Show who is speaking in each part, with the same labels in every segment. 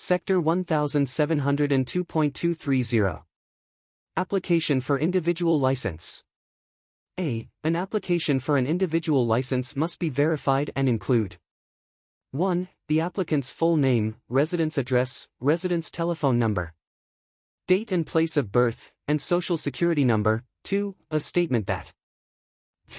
Speaker 1: Sector 1702.230. Application for individual license. A. An application for an individual license must be verified and include 1. The applicant's full name, residence address, residence telephone number, date and place of birth, and social security number. 2. A statement that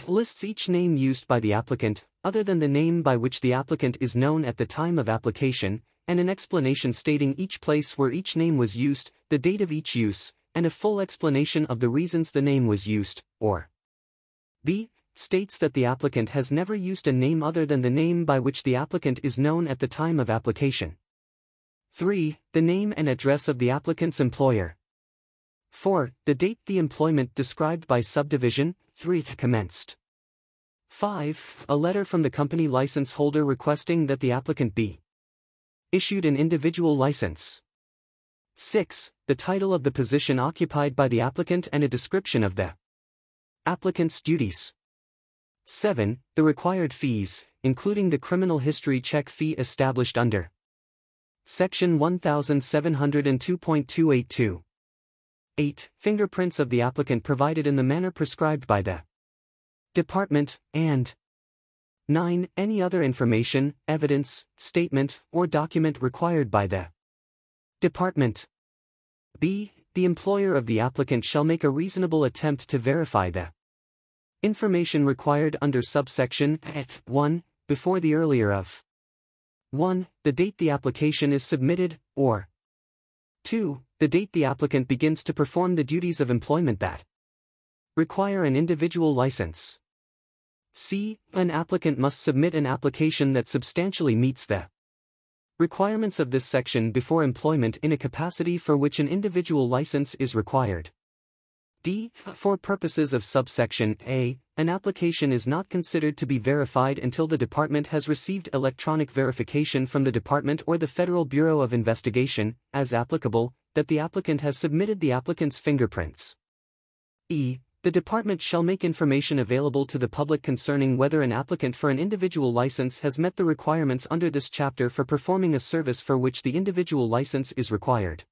Speaker 1: lists each name used by the applicant, other than the name by which the applicant is known at the time of application, and an explanation stating each place where each name was used, the date of each use, and a full explanation of the reasons the name was used, or b. states that the applicant has never used a name other than the name by which the applicant is known at the time of application. 3. The name and address of the applicant's employer. 4. The date the employment described by subdivision 3 commenced. 5. A letter from the company license holder requesting that the applicant be Issued an individual license. 6. The title of the position occupied by the applicant and a description of the applicant's duties. 7. The required fees, including the criminal history check fee established under Section 1702.282. 8. Fingerprints of the applicant provided in the manner prescribed by the Department, and 9. Any other information, evidence, statement, or document required by the Department. B. The employer of the applicant shall make a reasonable attempt to verify the information required under subsection F 1 before the earlier of 1. The date the application is submitted, or 2. The date the applicant begins to perform the duties of employment that require an individual license. C. An applicant must submit an application that substantially meets the requirements of this section before employment in a capacity for which an individual license is required. D. For purposes of subsection A, an application is not considered to be verified until the department has received electronic verification from the department or the Federal Bureau of Investigation, as applicable, that the applicant has submitted the applicant's fingerprints. E. The department shall make information available to the public concerning whether an applicant for an individual license has met the requirements under this chapter for performing a service for which the individual license is required.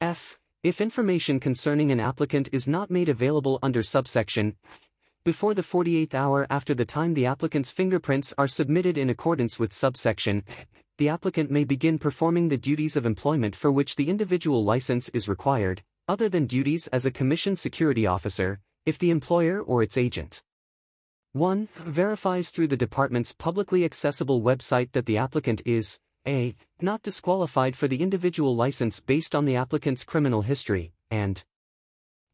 Speaker 1: F. If information concerning an applicant is not made available under subsection before the 48th hour after the time the applicant's fingerprints are submitted in accordance with subsection, the applicant may begin performing the duties of employment for which the individual license is required, other than duties as a commissioned security officer, if the employer or its agent 1. verifies through the department's publicly accessible website that the applicant is a. not disqualified for the individual license based on the applicant's criminal history, and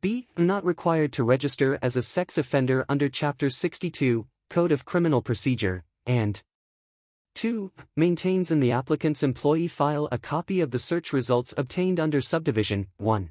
Speaker 1: b. not required to register as a sex offender under Chapter 62, Code of Criminal Procedure, and 2. maintains in the applicant's employee file a copy of the search results obtained under Subdivision 1.